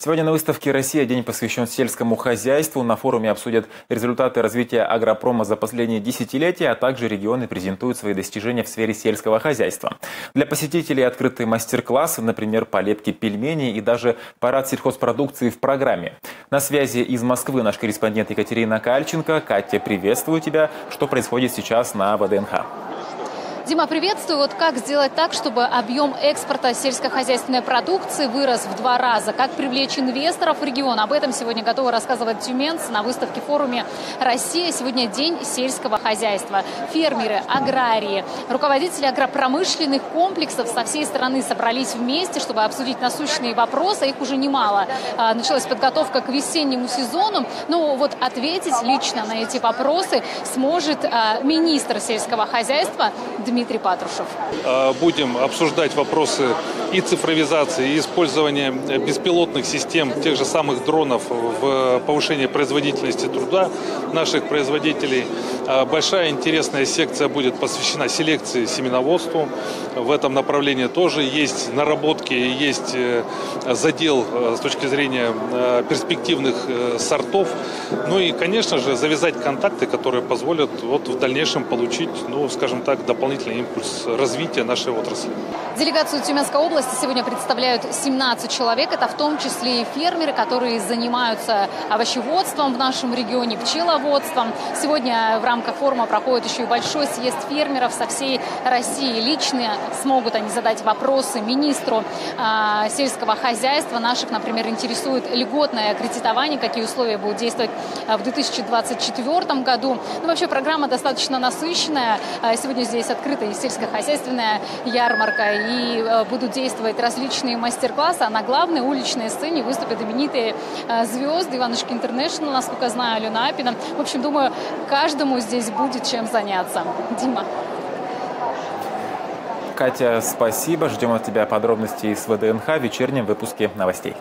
Сегодня на выставке «Россия. День посвящен сельскому хозяйству». На форуме обсудят результаты развития агропрома за последние десятилетия, а также регионы презентуют свои достижения в сфере сельского хозяйства. Для посетителей открыты мастер-классы, например, по лепке пельменей и даже парад сельхозпродукции в программе. На связи из Москвы наш корреспондент Екатерина Кальченко. Катя, приветствую тебя. Что происходит сейчас на ВДНХ? Дима, приветствую. Вот как сделать так, чтобы объем экспорта сельскохозяйственной продукции вырос в два раза? Как привлечь инвесторов в регион? Об этом сегодня готовы рассказывать тюменцы на выставке форуме «Россия». Сегодня день сельского хозяйства. Фермеры, аграрии, руководители агропромышленных комплексов со всей страны собрались вместе, чтобы обсудить насущные вопросы. Их уже немало. А, началась подготовка к весеннему сезону. Но вот ответить лично на эти вопросы сможет а, министр сельского хозяйства Дмитрий Дмитрий Патрушев. А, будем обсуждать вопросы и цифровизации, и использования беспилотных систем, тех же самых дронов в повышении производительности труда наших производителей. А, большая интересная секция будет посвящена селекции семеноводству. В этом направлении тоже есть наработки, есть э, задел э, с точки зрения э, перспективных сортов. Ну и, конечно же, завязать контакты, которые позволят вот в дальнейшем получить, ну, скажем так, дополнительные дополнительный импульс развития нашей отрасли. Делегацию Тюменской области сегодня представляют 17 человек. Это в том числе и фермеры, которые занимаются овощеводством в нашем регионе, пчеловодством. Сегодня в рамках форума проходит еще и большой съезд фермеров со всей России. Лично смогут они задать вопросы министру э, сельского хозяйства. Наших, например, интересует льготное кредитование, какие условия будут действовать а, в 2024 году. Ну, вообще программа достаточно насыщенная. А, сегодня здесь открыт открыта и сельскохозяйственная ярмарка, и э, будут действовать различные мастер-классы, а на главной уличной сцене выступят знаменитые э, звезды Иванушки Интернешнл, насколько знаю, Алена Апина. В общем, думаю, каждому здесь будет чем заняться. Дима. Катя, спасибо. Ждем от тебя подробностей из ВДНХ в вечернем выпуске новостей.